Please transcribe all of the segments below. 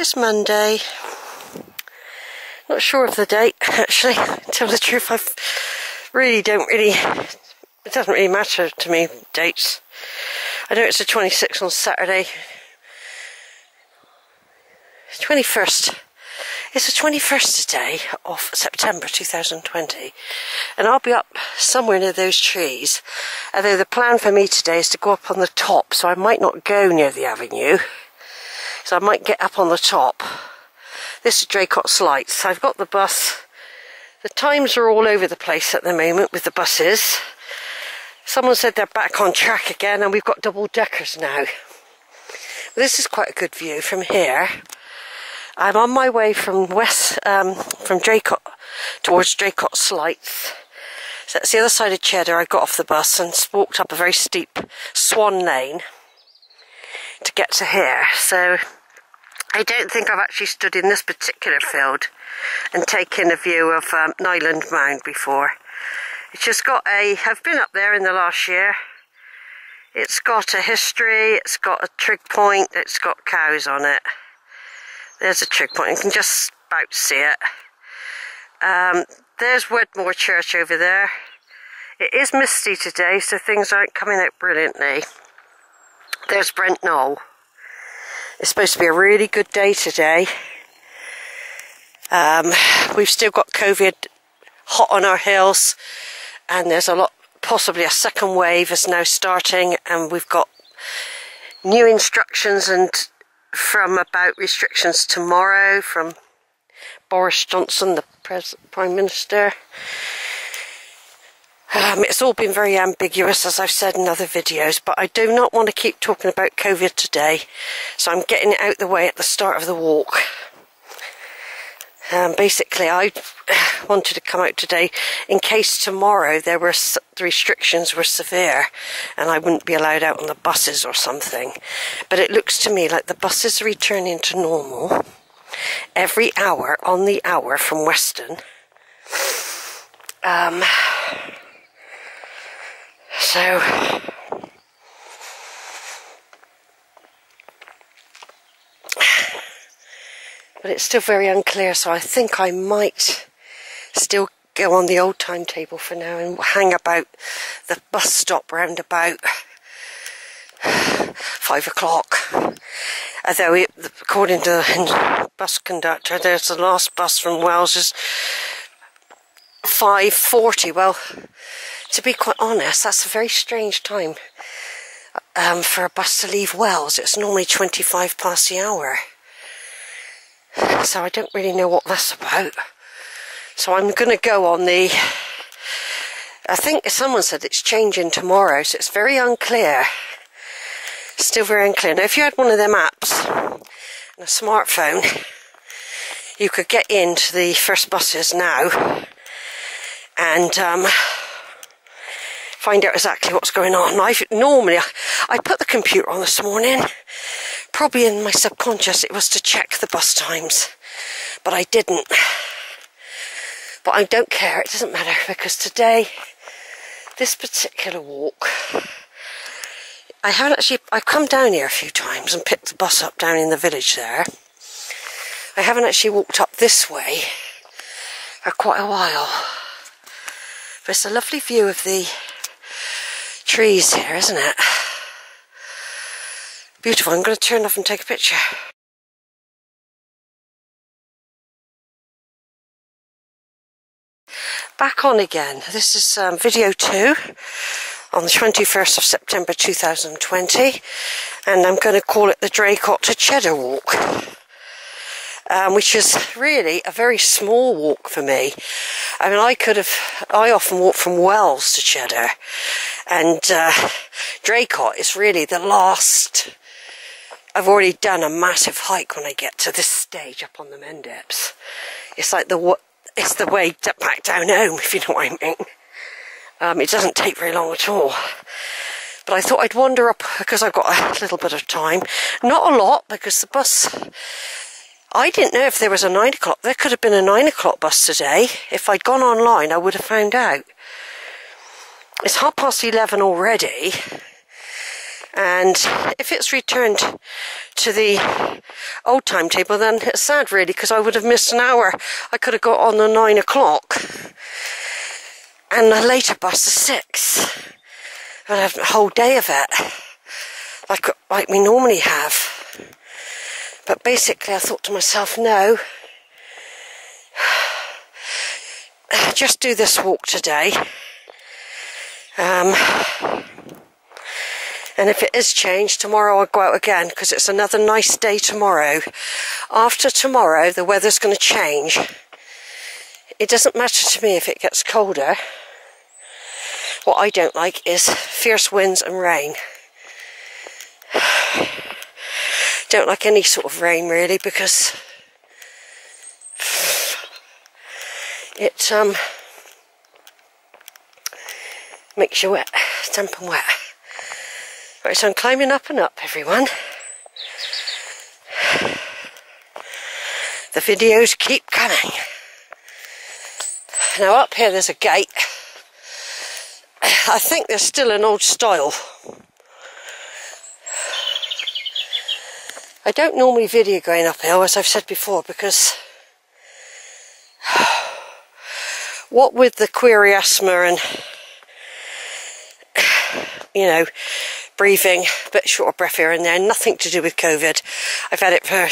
It's Monday. Not sure of the date, actually. Tell the truth, I really don't really. It doesn't really matter to me, dates. I know it's the 26th on Saturday. 21st. It's the 21st today of September 2020, and I'll be up somewhere near those trees. Although the plan for me today is to go up on the top, so I might not go near the avenue. So I might get up on the top. This is Draycott Sleights. I've got the bus. The times are all over the place at the moment with the buses. Someone said they're back on track again, and we've got double deckers now. This is quite a good view from here. I'm on my way from west, um, from Draycott towards Draycott Sleights. So that's the other side of Cheddar. I got off the bus and walked up a very steep swan lane to get to here. So I don't think I've actually stood in this particular field and taken a view of um, Nyland Mound before. It's just got a, I've been up there in the last year. It's got a history, it's got a trig point, it's got cows on it. There's a trig point, you can just about see it. Um, there's Wedmore Church over there. It is misty today, so things aren't coming out brilliantly. There's Brent Knoll. It's supposed to be a really good day today. Um, we've still got COVID hot on our heels, and there's a lot, possibly a second wave is now starting, and we've got new instructions and from about restrictions tomorrow from Boris Johnson, the Prime Minister. Um, it's all been very ambiguous, as I've said in other videos, but I do not want to keep talking about COVID today, so I'm getting it out the way at the start of the walk. Um, basically, I wanted to come out today in case tomorrow there were the restrictions were severe and I wouldn't be allowed out on the buses or something. But it looks to me like the buses are returning to normal every hour on the hour from Weston. Um, so but it's still very unclear, so I think I might still go on the old timetable for now and hang about the bus stop round about five o'clock. Although, it, according to the bus conductor, there's the last bus from Wells is 5.40. Well, to be quite honest, that's a very strange time um, for a bus to leave Wells. It's normally 25 past the hour. So I don't really know what that's about. So I'm going to go on the. I think someone said it's changing tomorrow, so it's very unclear. Still very unclear. Now, if you had one of them apps and a smartphone, you could get into the first buses now and um, find out exactly what's going on. I've normally I put the computer on this morning probably in my subconscious it was to check the bus times, but I didn't. But I don't care, it doesn't matter because today, this particular walk, I haven't actually, I've come down here a few times and picked the bus up down in the village there. I haven't actually walked up this way for quite a while. But it's a lovely view of the trees here, isn't it? Beautiful. I'm going to turn off and take a picture. Back on again. This is um, video two on the 21st of September 2020 and I'm going to call it the Draycott to Cheddar Walk. Um, which is really a very small walk for me. I mean, I could have, I often walk from Wells to Cheddar, and uh, Draycott is really the last I've already done a massive hike when I get to this stage up on the Mendips. It's like the it's the way back down home, if you know what I mean. Um, it doesn't take very long at all. But I thought I'd wander up because I've got a little bit of time. Not a lot because the bus. I didn't know if there was a nine o'clock. There could have been a nine o'clock bus today. If I'd gone online, I would have found out. It's half past eleven already And if it's returned to the old timetable, then it's sad really because I would have missed an hour. I could have got on the nine o'clock and a later bus is six. I'd have a whole day of it, like, like we normally have. But basically, I thought to myself, no, just do this walk today. Um, and if it is changed, tomorrow I'll go out again because it's another nice day tomorrow. After tomorrow, the weather's going to change. It doesn't matter to me if it gets colder. What I don't like is fierce winds and rain. Don't like any sort of rain really because it um, makes you wet, damp and wet. Right, so I'm climbing up and up, everyone. The videos keep coming. Now up here there's a gate. I think there's still an old stile. I don't normally video going uphill, as I've said before, because what with the query asthma and, you know, breathing, a bit short of breath here and there, nothing to do with COVID. I've had it for,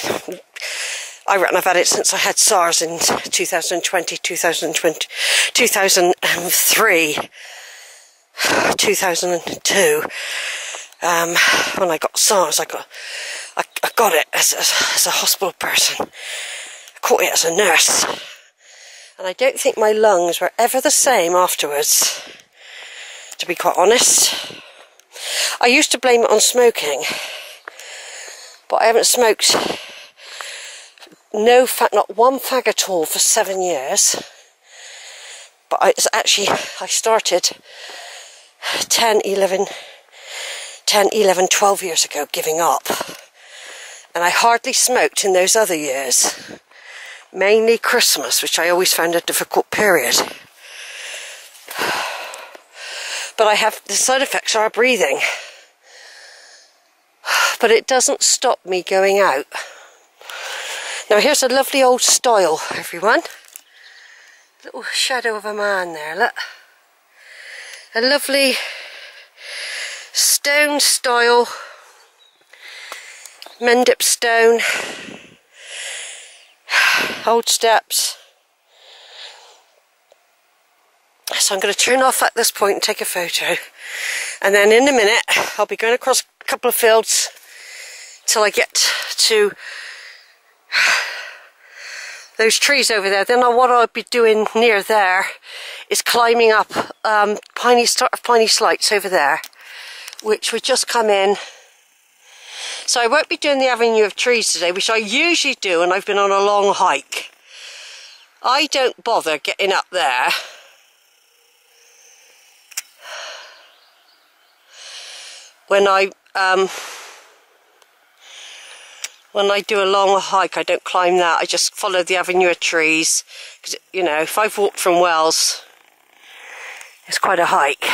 I reckon I've had it since I had SARS in 2020, 2020, 2003. 2002, um, when I got SARS, I got, I, I got it as, as, as, a hospital person. I caught it as a nurse. And I don't think my lungs were ever the same afterwards, to be quite honest. I used to blame it on smoking, but I haven't smoked no fat, not one fag at all for seven years. But I, it's actually, I started 10, 11, 10, 11, 12 years ago giving up. And I hardly smoked in those other years. Mainly Christmas, which I always found a difficult period. But I have, the side effects are breathing. But it doesn't stop me going out. Now here's a lovely old stile, everyone. Little shadow of a man there, look a lovely stone stile Mendip stone old steps so I'm going to turn off at this point and take a photo and then in a minute I'll be going across a couple of fields till I get to those trees over there. Then what I'll be doing near there is climbing up um, Piney, start of Piney Sleights over there, which we just come in. So I won't be doing the avenue of trees today, which I usually do when I've been on a long hike. I don't bother getting up there. When I um, when I do a long hike, I don't climb that. I just follow the avenue of trees. Because, you know, if I've walked from Wells, it's quite a hike.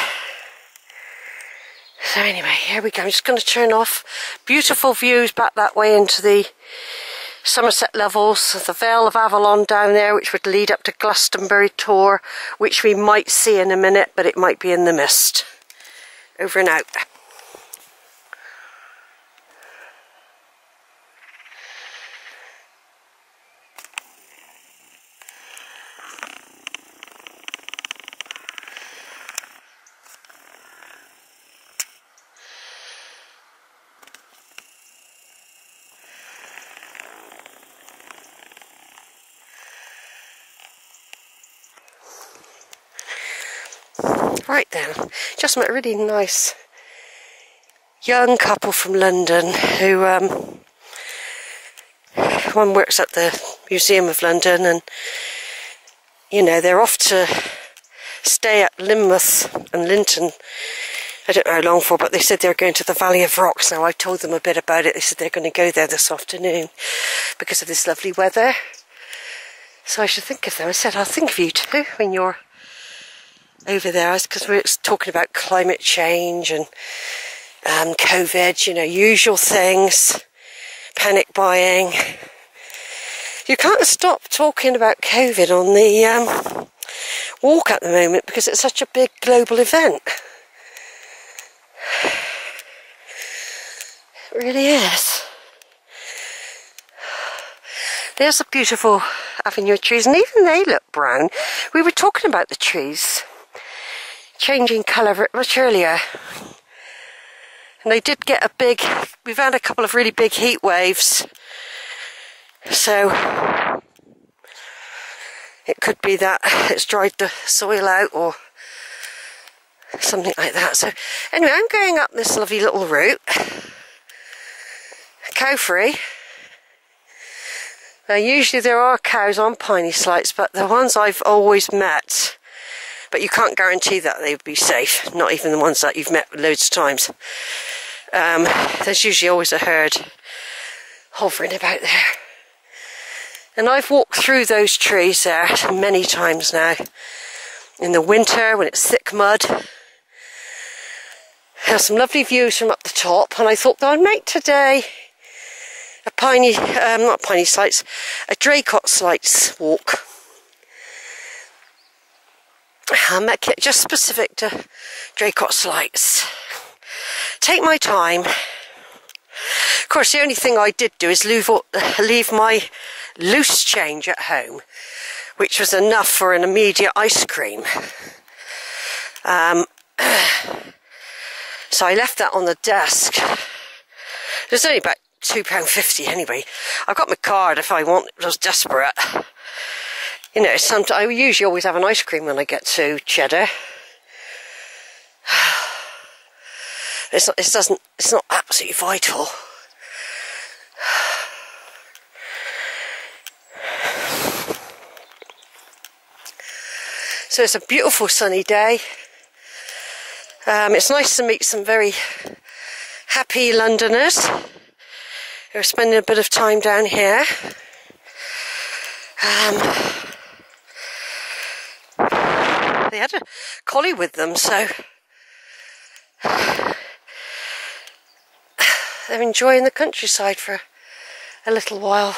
So anyway, here we go. I'm just going to turn off. Beautiful views back that way into the Somerset levels. The Vale of Avalon down there, which would lead up to Glastonbury Tor, which we might see in a minute, but it might be in the mist. Over and out. Right then, just met a really nice young couple from London who um, one works at the Museum of London and you know they're off to stay at Lynmouth and Lynton I don't know how long for but they said they were going to the Valley of Rocks. Now I told them a bit about it. They said they're going to go there this afternoon because of this lovely weather. So I should think of them. I said I'll think of you too when you're over there because we're talking about climate change and um, COVID, you know, usual things, panic buying. You can't stop talking about COVID on the um, walk at the moment because it's such a big global event. It really is. There's a beautiful avenue of trees, and even they look brown. We were talking about the trees changing colour much earlier. And they did get a big, we've had a couple of really big heat waves. So it could be that it's dried the soil out or something like that. So anyway, I'm going up this lovely little route cow free. Now, usually there are cows on Piney Sleights, but the ones I've always met, but you can't guarantee that they would be safe, not even the ones that you've met loads of times. Um, there's usually always a herd hovering about there. And I've walked through those trees there many times now. In the winter, when it's thick mud, have some lovely views from up the top, and I thought that I'd make today a piney, um, not Piney Sleights, a Draycott Sleights walk. I'll just specific to Draycott Sleights. Take my time. Of course, the only thing I did do is leave, leave my loose change at home, which was enough for an immediate ice cream. Um, so I left that on the desk. There's only about £2.50 anyway. I've got my card if I want, I was desperate. You know, sometimes I usually always have an ice cream when I get to Cheddar. It's not, it doesn't, it's not absolutely vital. So it's a beautiful sunny day. Um, it's nice to meet some very happy Londoners. They were spending a bit of time down here. Um, they had a collie with them, so they're enjoying the countryside for a little while.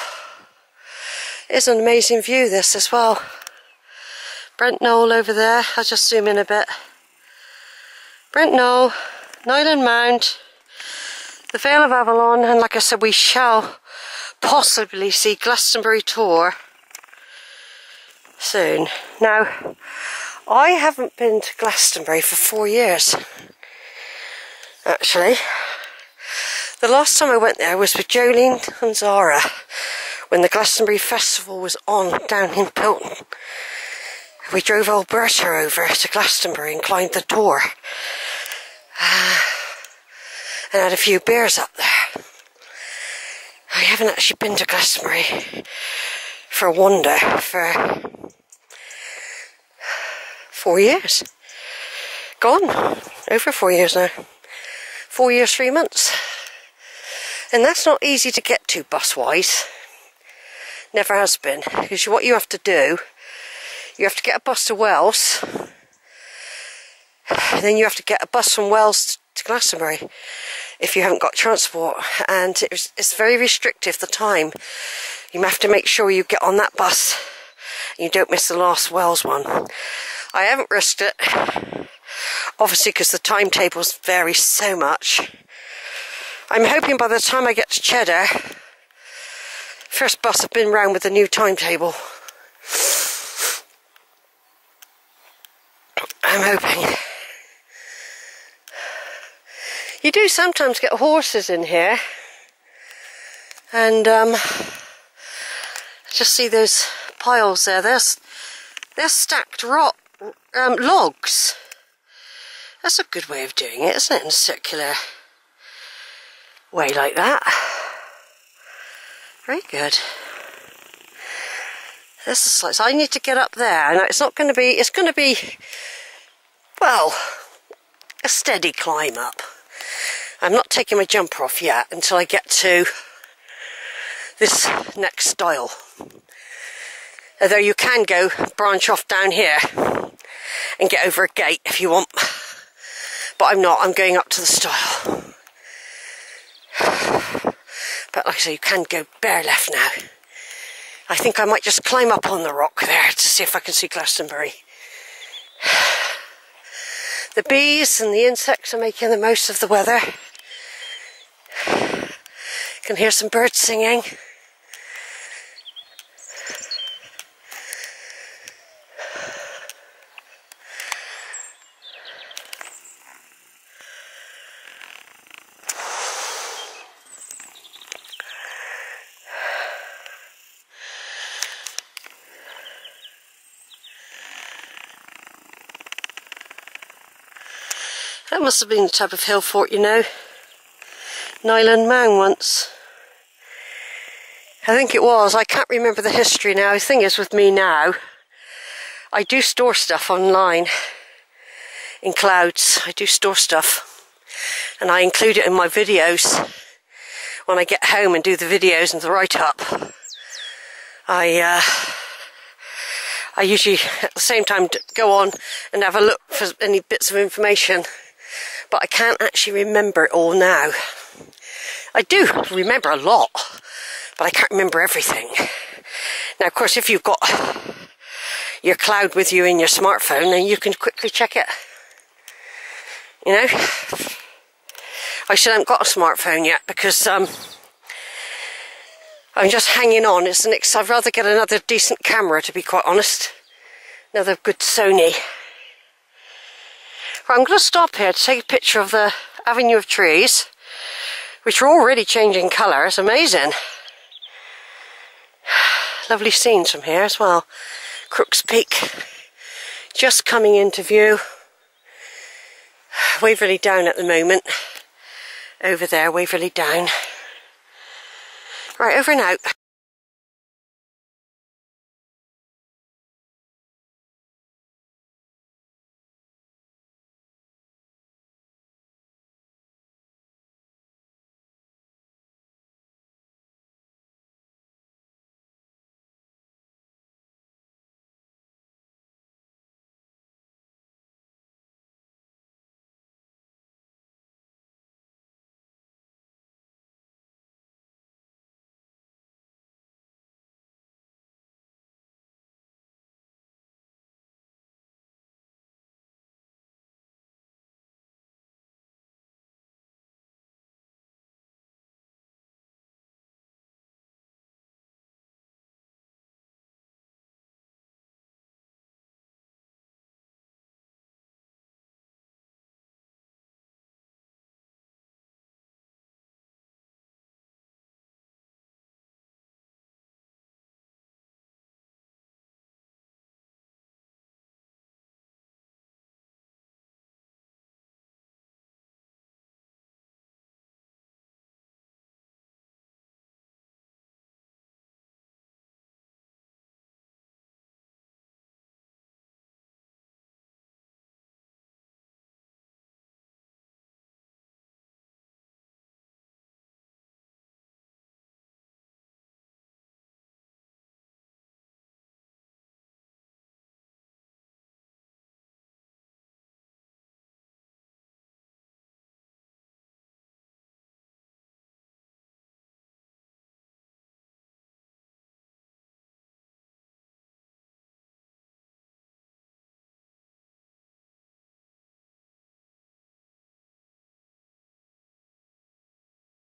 It's an amazing view, this as well. Brent Knoll over there, I'll just zoom in a bit. Brent Knoll, Nyland Mound, the Vale of Avalon, and like I said, we shall possibly see Glastonbury Tor soon. Now, I haven't been to Glastonbury for four years, actually. The last time I went there was with Jolene and Zara when the Glastonbury Festival was on down in Pilton. We drove Alberta over to Glastonbury and climbed the Tor. Uh, and had a few beers up there. I haven't actually been to Glastonbury for a wonder for four years. Gone. Over four years now. Four years, three months. And that's not easy to get to bus wise. Never has been. Because what you have to do, you have to get a bus to Wells. Then you have to get a bus from Wells to Glastonbury if you haven't got transport. And it was, it's very restrictive, the time. You have to make sure you get on that bus and you don't miss the last Wells one. I haven't risked it, obviously because the timetables vary so much. I'm hoping by the time I get to Cheddar, first bus have been round with the new timetable. I'm hoping. You do sometimes get horses in here, and um, just see those piles there. There's they're stacked rock um, logs. That's a good way of doing it, isn't it? In a circular way like that. Very good. This is like, so I need to get up there. Now it's not going to be, it's going to be, well, a steady climb up. I'm not taking my jumper off yet until I get to this next stile. Although you can go branch off down here and get over a gate if you want. But I'm not, I'm going up to the stile. But like I say, you can go bare left now. I think I might just climb up on the rock there to see if I can see Glastonbury. The bees and the insects are making the most of the weather. Can hear some birds singing. Must have been the type of hill fort, you know. Nyland Mound once. I think it was. I can't remember the history now. The thing is with me now, I do store stuff online in clouds. I do store stuff. And I include it in my videos when I get home and do the videos and the write-up. I, uh, I usually at the same time go on and have a look for any bits of information but I can't actually remember it all now. I do remember a lot, but I can't remember everything. Now, of course, if you've got your cloud with you in your smartphone, then you can quickly check it. You know? I still haven't got a smartphone yet because um, I'm just hanging on. It's next. I'd rather get another decent camera, to be quite honest. Another good Sony. Right, I'm going to stop here to take a picture of the avenue of trees, which are already changing colour. It's amazing. Lovely scenes from here as well. Crooks Peak, just coming into view. Wavering Down at the moment. Over there, Wavering Down. Right, over and out.